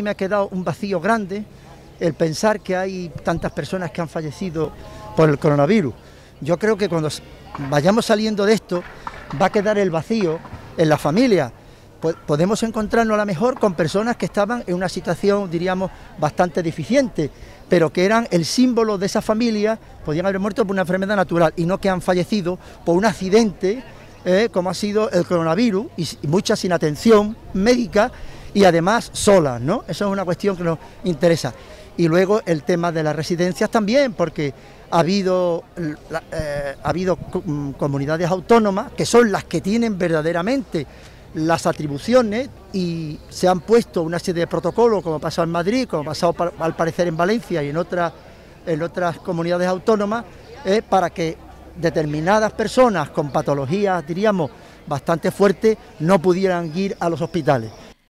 me ha quedado un vacío grande el pensar que hay tantas personas que han fallecido por el coronavirus. Yo creo que cuando vayamos saliendo de esto va a quedar el vacío en la familia. Podemos encontrarnos a lo mejor con personas que estaban en una situación, diríamos, bastante deficiente, pero que eran el símbolo de esa familia, podían haber muerto por una enfermedad natural y no que han fallecido por un accidente, eh, como ha sido el coronavirus, y, mucha sin atención médica y además solas, ¿no? Eso es una cuestión que nos interesa. Y luego el tema de las residencias también, porque ha habido, eh, ha habido mm, comunidades autónomas que son las que tienen verdaderamente las atribuciones y se han puesto una serie de protocolos, como pasado en Madrid, como pasado al parecer en Valencia y en otras, en otras comunidades autónomas, eh, para que determinadas personas con patologías, diríamos, bastante fuertes, no pudieran ir a los hospitales.